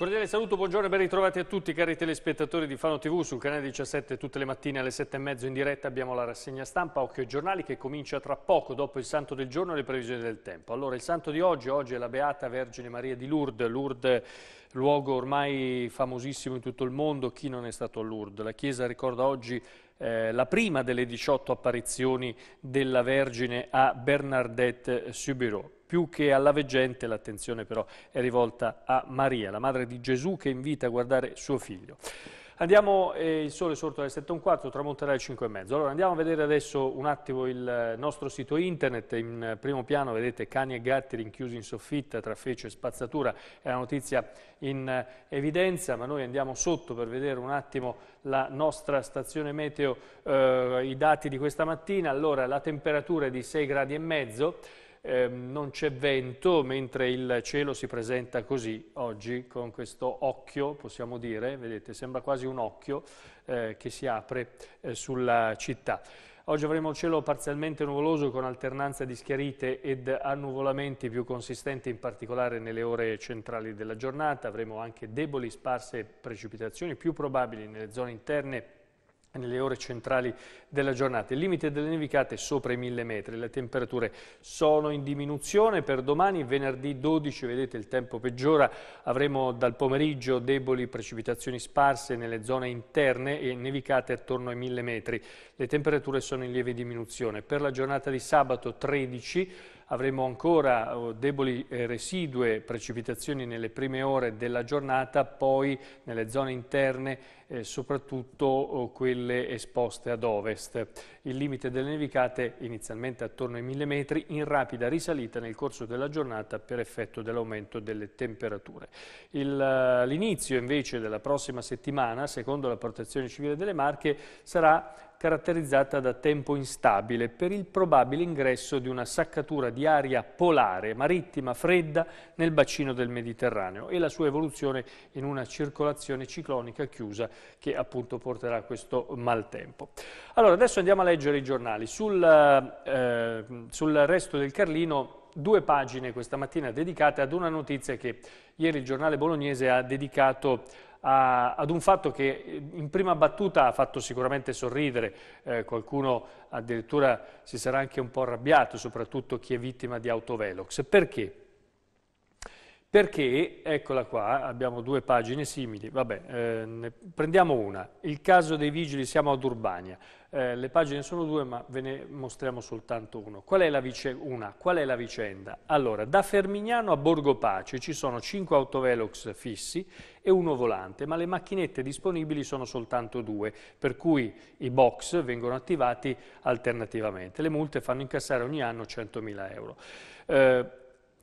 cordiale saluto, buongiorno e ben ritrovati a tutti cari telespettatori di Fano TV sul canale 17 tutte le mattine alle 7 e mezzo in diretta abbiamo la rassegna stampa Occhio ai giornali che comincia tra poco dopo il santo del giorno e le previsioni del tempo. Allora il santo di oggi, oggi è la Beata Vergine Maria di Lourdes, Lourdes luogo ormai famosissimo in tutto il mondo, chi non è stato a Lourdes? La Chiesa ricorda oggi eh, la prima delle 18 apparizioni della Vergine a Bernadette Subireau. Più che alla veggente l'attenzione però è rivolta a Maria, la madre di Gesù che invita a guardare suo figlio. Andiamo, eh, il sole sorto alle 7.15, tramonterà alle 5.30. Allora andiamo a vedere adesso un attimo il nostro sito internet, in primo piano vedete cani e gatti rinchiusi in soffitta tra fece e spazzatura, è la notizia in evidenza, ma noi andiamo sotto per vedere un attimo la nostra stazione meteo, eh, i dati di questa mattina. Allora la temperatura è di 6 gradi e mezzo, eh, non c'è vento mentre il cielo si presenta così oggi con questo occhio possiamo dire, vedete sembra quasi un occhio eh, che si apre eh, sulla città. Oggi avremo il cielo parzialmente nuvoloso con alternanza di schiarite ed annuvolamenti più consistenti in particolare nelle ore centrali della giornata, avremo anche deboli sparse precipitazioni più probabili nelle zone interne nelle ore centrali della giornata. Il limite delle nevicate è sopra i 1000 metri, le temperature sono in diminuzione per domani, venerdì 12, vedete il tempo peggiora, avremo dal pomeriggio deboli precipitazioni sparse nelle zone interne e nevicate attorno ai 1000 metri. Le temperature sono in lieve diminuzione. Per la giornata di sabato 13 avremo ancora oh, deboli eh, residue precipitazioni nelle prime ore della giornata, poi nelle zone interne eh, soprattutto oh, quelle esposte ad ovest. Il limite delle nevicate inizialmente attorno ai 1000 metri, in rapida risalita nel corso della giornata per effetto dell'aumento delle temperature. Eh, l'inizio invece della prossima settimana, secondo la Protezione Civile delle Marche, sarà caratterizzata da tempo instabile per il probabile ingresso di una saccatura di aria polare marittima fredda nel bacino del Mediterraneo e la sua evoluzione in una circolazione ciclonica chiusa che appunto porterà questo maltempo. Allora adesso andiamo a leggere i giornali. Sul, eh, sul resto del Carlino due pagine questa mattina dedicate ad una notizia che ieri il giornale bolognese ha dedicato a, ad un fatto che in prima battuta ha fatto sicuramente sorridere, eh, qualcuno addirittura si sarà anche un po' arrabbiato, soprattutto chi è vittima di autovelox. Perché? Perché, eccola qua, abbiamo due pagine simili, vabbè, eh, prendiamo una, il caso dei vigili, siamo ad Urbania, eh, le pagine sono due ma ve ne mostriamo soltanto uno. Qual una, qual è la vicenda? Allora, da Fermignano a Borgo Pace ci sono 5 autovelox fissi e uno volante, ma le macchinette disponibili sono soltanto due, per cui i box vengono attivati alternativamente. Le multe fanno incassare ogni anno 100.000 euro. Eh,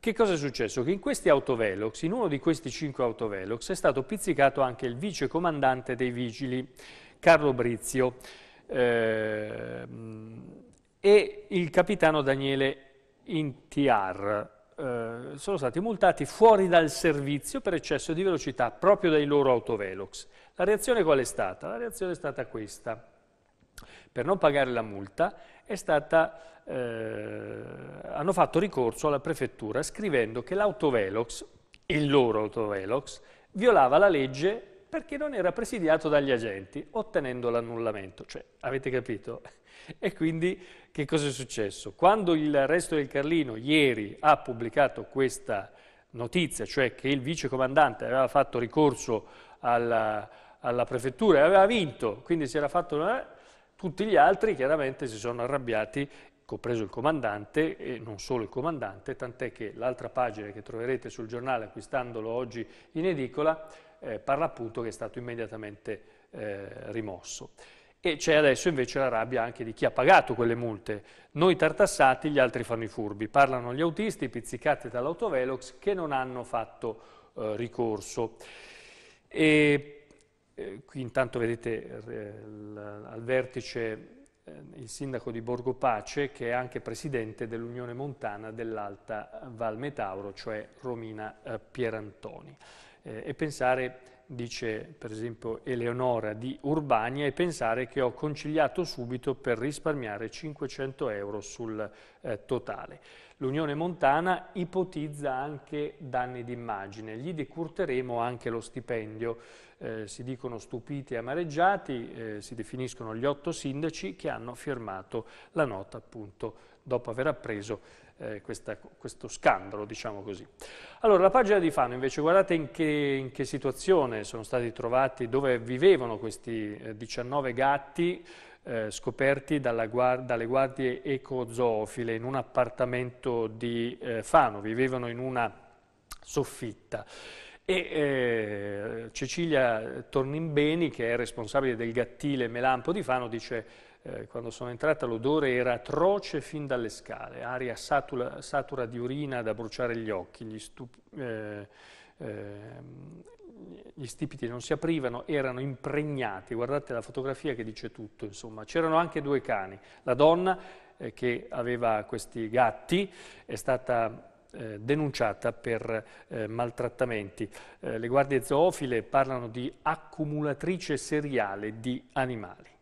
che cosa è successo? Che in questi autovelox, in uno di questi cinque autovelox, è stato pizzicato anche il vice comandante dei vigili, Carlo Brizio, eh, e il capitano Daniele Intiar. Eh, sono stati multati fuori dal servizio per eccesso di velocità proprio dai loro autovelox. La reazione qual è stata? La reazione è stata questa. Per non pagare la multa stata, eh, hanno fatto ricorso alla prefettura scrivendo che l'autovelox, il loro autovelox, violava la legge perché non era presidiato dagli agenti, ottenendo l'annullamento. Cioè, avete capito? E quindi che cosa è successo? Quando il resto del Carlino ieri ha pubblicato questa notizia, cioè che il vicecomandante aveva fatto ricorso alla, alla prefettura e aveva vinto, quindi si era fatto... Eh, tutti gli altri chiaramente si sono arrabbiati, compreso il comandante e non solo il comandante, tant'è che l'altra pagina che troverete sul giornale acquistandolo oggi in edicola eh, parla appunto che è stato immediatamente eh, rimosso. E c'è adesso invece la rabbia anche di chi ha pagato quelle multe. Noi tartassati, gli altri fanno i furbi. Parlano gli autisti pizzicati dall'autovelox che non hanno fatto eh, ricorso. E eh, qui intanto vedete eh, al vertice eh, il sindaco di Borgo Pace che è anche presidente dell'Unione Montana dell'Alta Val Metauro, cioè Romina eh, Pierantoni. E pensare, dice per esempio Eleonora di Urbania, e pensare che ho conciliato subito per risparmiare 500 euro sul eh, totale. L'Unione Montana ipotizza anche danni d'immagine, gli decurteremo anche lo stipendio. Eh, si dicono stupiti e amareggiati, eh, si definiscono gli otto sindaci che hanno firmato la nota appunto dopo aver appreso eh, questa, questo scandalo, diciamo così. Allora, la pagina di Fano, invece, guardate in che, in che situazione sono stati trovati, dove vivevano questi eh, 19 gatti eh, scoperti guard dalle guardie ecozoofile in un appartamento di eh, Fano, vivevano in una soffitta. E eh, Cecilia Tornimbeni, che è responsabile del gattile Melampo di Fano, dice eh, quando sono entrata l'odore era atroce fin dalle scale, aria satura, satura di urina da bruciare gli occhi, gli, eh, eh, gli, stipiti non si aprivano, erano impregnati, guardate la fotografia che dice tutto, insomma. C'erano anche due cani, la donna eh, che aveva questi gatti è stata eh, denunciata per eh, maltrattamenti. Eh, le guardie zoofile parlano di accumulatrice seriale di animali.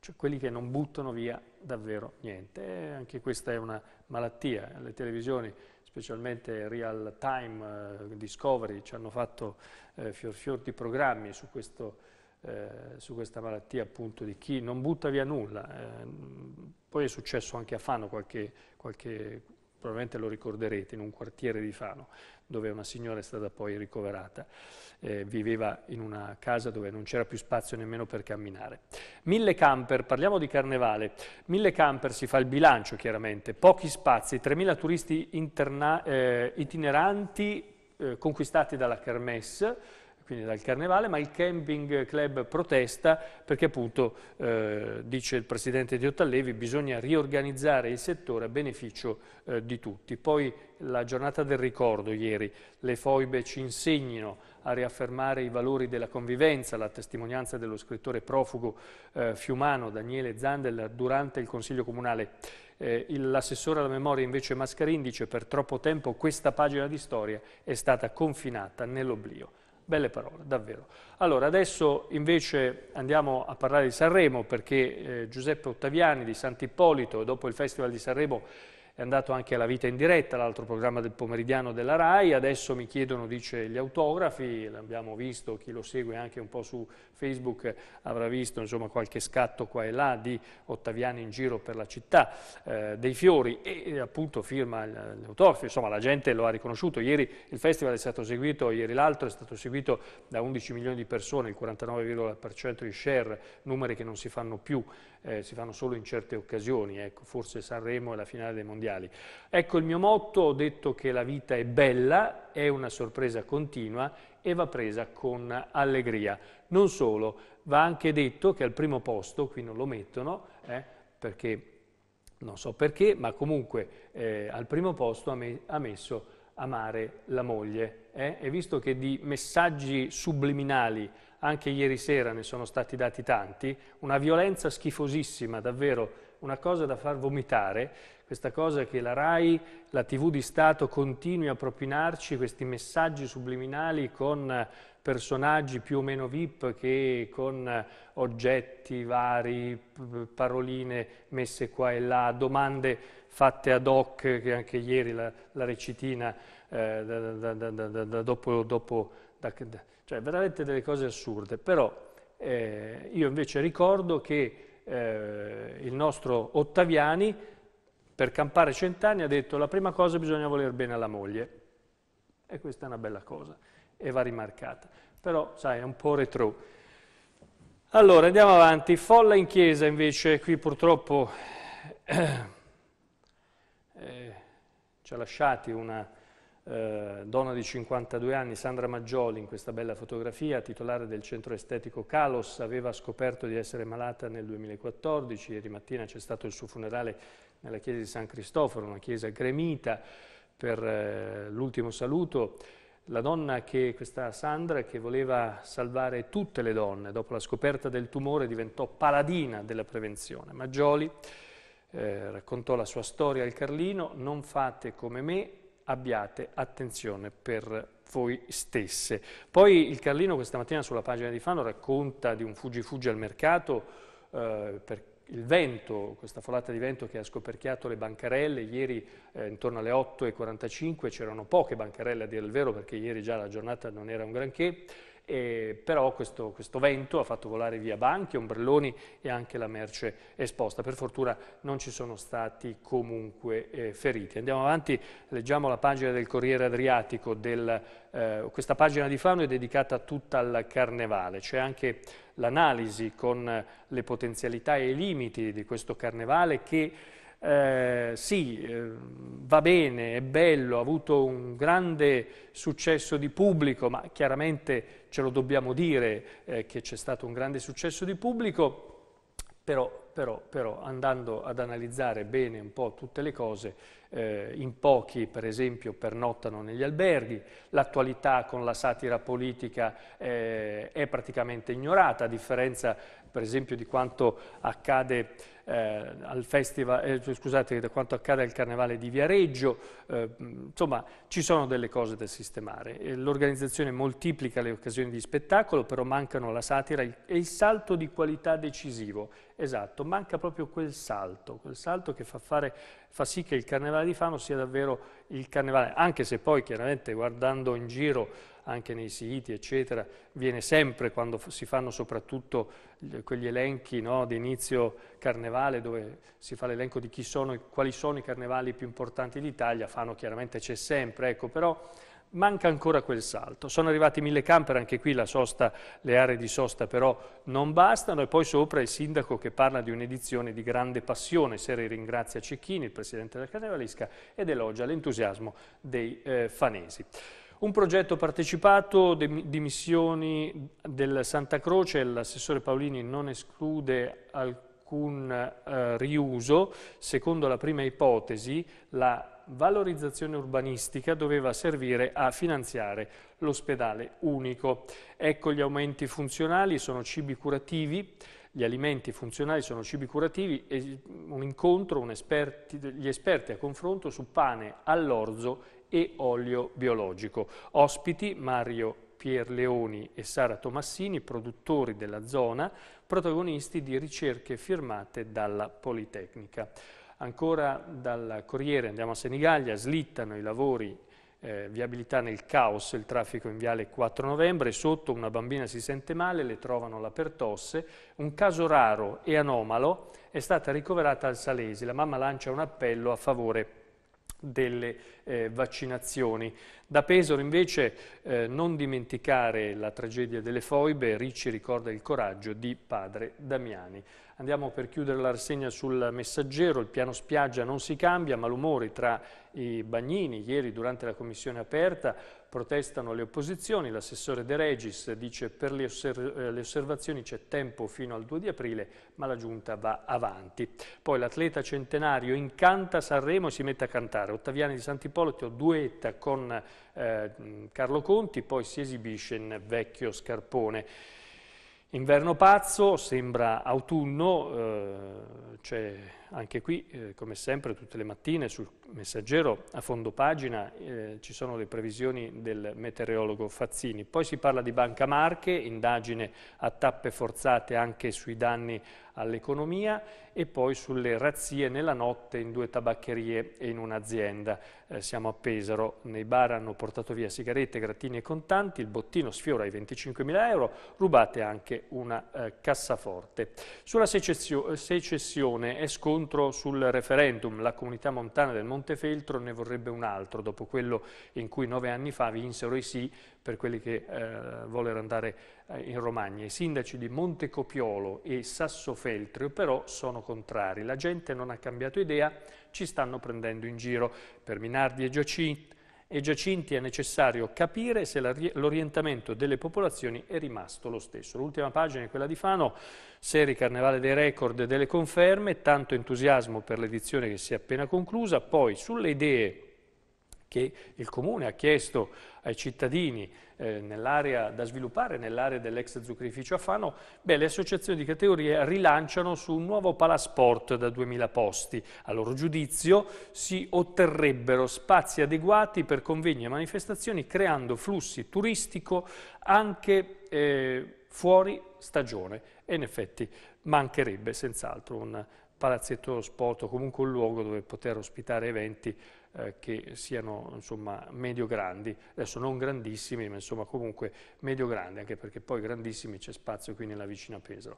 Cioè quelli che non buttano via davvero niente. E anche questa è una malattia. Le televisioni, specialmente Real Time, eh, Discovery, ci hanno fatto eh, fior fior di programmi su, questo, eh, su, questa malattia appunto di chi non butta via nulla. Eh, poi è successo anche a Fano qualche, qualche probabilmente lo ricorderete, in un quartiere di Fano, dove una signora è stata poi ricoverata, eh, viveva in una casa dove non c'era più spazio nemmeno per camminare. Mille camper, parliamo di carnevale, mille camper si fa il bilancio chiaramente, pochi spazi, 3.000 turisti eh, itineranti eh, conquistati dalla Kermesse, quindi dal carnevale, ma il camping club protesta perché appunto, eh, dice il presidente di Ottallevi, bisogna riorganizzare il settore a beneficio eh, di tutti. Poi la giornata del ricordo ieri, le foibe ci insegnino a riaffermare i valori della convivenza, la testimonianza dello scrittore profugo eh, fiumano Daniele Zandel durante il Consiglio Comunale. Eh, l'assessore alla memoria invece Mascarin dice per troppo tempo questa pagina di storia è stata confinata nell'oblio. Belle parole, davvero. Allora, adesso invece andiamo a parlare di Sanremo perché eh, Giuseppe Ottaviani di Sant'Ippolito, dopo il Festival di Sanremo, è andato anche alla vita in diretta, l'altro programma del pomeridiano della RAI, adesso mi chiedono, dice, gli autografi, l'abbiamo visto, chi lo segue anche un po' su Facebook avrà visto insomma, qualche scatto qua e là di Ottaviani in giro per la città, eh, dei fiori. E, appunto firma gli autografi, insomma la gente lo ha riconosciuto, ieri il festival è stato seguito, ieri l'altro è stato seguito da 11 milioni di persone, il 49,% di share, numeri che non si fanno più, eh, si fanno solo in certe occasioni, ecco, forse Sanremo è la finale dei mondiali. Ecco il mio motto, ho detto che la vita è bella, è una sorpresa continua e va presa con allegria. Non solo, va anche detto che al primo posto, qui non lo mettono, eh, perché non so perché, ma comunque eh, al primo posto ha, me ha, messo amare la moglie. Eh? E visto che di messaggi subliminali anche ieri sera ne sono stati dati tanti, una violenza schifosissima, davvero. Una cosa da far vomitare, questa cosa che la RAI, la TV di Stato continui a propinarci questi messaggi subliminali con personaggi più o meno VIP che con oggetti vari, paroline messe qua e là, domande fatte ad hoc, che anche ieri la, la recitina eh, da, da, da, dopo, dopo cioè veramente delle cose assurde, però eh, io invece ricordo che eh, il nostro Ottaviani per campare cent'anni ha detto la prima cosa bisogna voler bene alla moglie e questa è una bella cosa e va rimarcata, però sai è un po' retro. Allora andiamo avanti, folla in chiesa invece qui purtroppo eh, ci ha lasciati una eh, donna di 52 anni, Sandra Maggioli, in questa bella fotografia, titolare del centro estetico Calos, aveva scoperto di essere malata nel 2014, ieri mattina c'è stato il suo funerale nella chiesa di San Cristoforo, una chiesa gremita per eh, l'ultimo saluto. La donna che, questa Sandra, che voleva salvare tutte le donne, dopo la scoperta del tumore diventò paladina della prevenzione. Maggioli eh, raccontò la sua storia al Carlino, non fate come me, abbiate attenzione per voi stesse. Poi il Carlino questa mattina sulla pagina di Fano racconta di un fuggi-fuggi al mercato eh, per il vento, questa folata di vento che ha scoperchiato le bancarelle, ieri eh, intorno alle 8.45 c'erano poche bancarelle a dire il vero perché ieri già la giornata non era un granché, eh, però questo, questo, vento ha fatto volare via banchi, ombrelloni e anche la merce esposta. Per fortuna non ci sono stati comunque eh, feriti. Andiamo avanti, leggiamo la pagina del Corriere Adriatico, del, eh, questa pagina di Fano è dedicata tutta al carnevale, c'è anche l'analisi con le potenzialità e i limiti di questo carnevale che eh, sì, eh, va bene, è bello, ha avuto un grande successo di pubblico, ma chiaramente ce lo dobbiamo dire eh, che c'è stato un grande successo di pubblico, però, però, però, andando ad analizzare bene un po' tutte le cose, eh, in pochi per esempio pernottano negli alberghi, l'attualità con la satira politica eh, è praticamente ignorata, a differenza per esempio di quanto accade eh, al festival, eh, scusate, da quanto accade al Carnevale di Viareggio, eh, insomma ci sono delle cose da sistemare. L'organizzazione moltiplica le occasioni di spettacolo, però mancano la satira e il salto di qualità decisivo. Esatto, manca proprio quel salto, quel salto che fa, fare, fa sì che il Carnevale di Fano sia davvero il Carnevale, anche se poi chiaramente guardando in giro anche nei siti, eccetera, viene sempre quando si fanno soprattutto quegli elenchi no, di inizio carnevale dove si fa l'elenco di sono, quali sono i carnevali più importanti d'Italia, Fano chiaramente c'è sempre, ecco, però manca ancora quel salto. Sono arrivati mille camper, anche qui sosta, le aree di sosta però non bastano e poi sopra il sindaco che parla di un'edizione di grande passione, Seri ringrazia Cecchini, il presidente della Carnevalisca, ed elogia l'entusiasmo dei eh, fanesi. Un progetto partecipato di missioni del Santa Croce, l'assessore Paolini non esclude alcun eh, riuso. Secondo la prima ipotesi, la valorizzazione urbanistica doveva servire a finanziare l'ospedale unico. Ecco gli aumenti funzionali, sono cibi curativi, gli alimenti funzionali sono cibi curativi e un incontro, un esperti, gli esperti a confronto su pane all'orzo e olio biologico. Ospiti Mario Pierleoni e Sara Tomassini, produttori della zona, protagonisti di ricerche firmate dalla Politecnica. Ancora dal Corriere andiamo a Senigallia, slittano i lavori eh, viabilità nel caos, il traffico in viale 4 novembre, sotto una bambina si sente male, le trovano la pertosse, un caso raro e anomalo è stata ricoverata al Salesi, la mamma lancia un appello a favore delle eh, vaccinazioni. Da Pesaro invece eh, non dimenticare la tragedia delle foibe, Ricci ricorda il coraggio di padre Damiani. Andiamo per chiudere la rassegna sul messaggero, il piano spiaggia non si cambia, malumori tra i bagnini, ieri durante la commissione aperta protestano le opposizioni, l'assessore De Regis dice per le, osserv eh, le osservazioni c'è tempo fino al 2 di aprile ma la giunta va avanti. Poi l'atleta centenario incanta Sanremo e si mette a cantare, Ottaviani di Sant'Ippolito duetta con eh, Carlo Conti, poi si esibisce in vecchio scarpone. Inverno pazzo, sembra autunno, eh, c'è anche qui, eh, come sempre, tutte le mattine sul messaggero a fondo pagina eh, ci sono le previsioni del meteorologo Fazzini. Poi si parla di Banca Marche, indagine a tappe forzate anche sui danni all'economia e poi sulle razzie nella notte in due tabaccherie e in un'azienda. Eh, siamo a Pesaro, nei bar hanno portato via sigarette, grattini e contanti, il bottino sfiora i 25.000 euro, rubate anche una eh, cassaforte. Sulla secessione è scontro sul referendum, la comunità montana del Montefeltro ne vorrebbe un altro, dopo quello in cui nove anni fa vinsero i sì per quelli che eh, vollero andare eh, in Romagna. I sindaci di Montecopiolo e Sassofeltrio però sono contrari. La gente non ha cambiato idea, ci stanno prendendo in giro. Per Minardi e Giacinti, e Giacinti è necessario capire se l'orientamento delle popolazioni è rimasto lo stesso. L'ultima pagina è quella di Fano, serie Carnevale dei record e delle conferme, tanto entusiasmo per l'edizione che si è appena conclusa, poi sulle idee che il Comune ha chiesto ai cittadini eh, nell'area da sviluppare, nell'area dell'ex zuccherificio a Fano, beh, le associazioni di categoria rilanciano su un nuovo palasport da 2000 posti. A loro giudizio si otterrebbero spazi adeguati per convegni e manifestazioni creando flussi turistico anche eh, fuori stagione e in effetti mancherebbe senz'altro un palazzetto sport o comunque un luogo dove poter ospitare eventi eh, che siano insomma medio-grandi, adesso non grandissimi ma insomma comunque medio-grandi, anche perché poi grandissimi c'è spazio qui nella vicina Pesaro.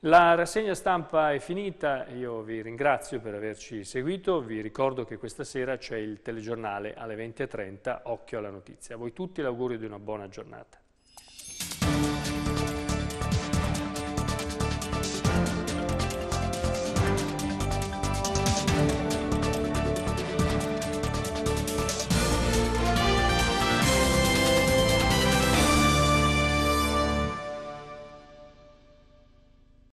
La rassegna stampa è finita, io vi ringrazio per averci seguito, vi ricordo che questa sera c'è il telegiornale alle 20.30, occhio alla notizia. A voi tutti l'augurio di una buona giornata.